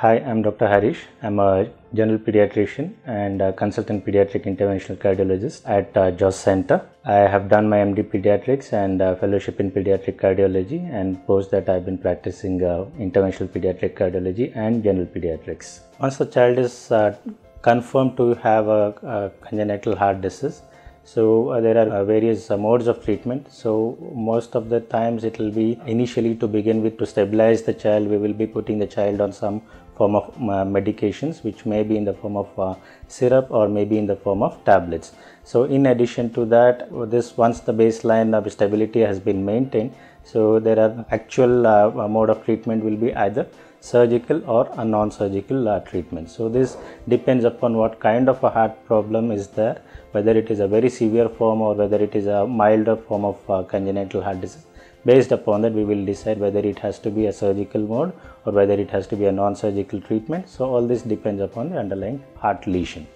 Hi, I'm Dr. Harish. I'm a general pediatrician and consultant pediatric interventional cardiologist at uh, Joss Center. I have done my MD pediatrics and uh, fellowship in pediatric cardiology, and post that I've been practicing uh, interventional pediatric cardiology and general pediatrics. Once the child is uh, confirmed to have a, a congenital heart disease, so uh, there are uh, various uh, modes of treatment. So most of the times it will be initially to begin with to stabilize the child. We will be putting the child on some form of uh, medications, which may be in the form of uh, syrup or maybe in the form of tablets. So in addition to that, this once the baseline of stability has been maintained, so there are actual uh, mode of treatment will be either surgical or a non-surgical uh, treatment. So this depends upon what kind of a heart problem is there, whether it is a very severe form or whether it is a milder form of uh, congenital heart disease. Based upon that, we will decide whether it has to be a surgical mode or whether it has to be a non-surgical treatment. So all this depends upon the underlying heart lesion.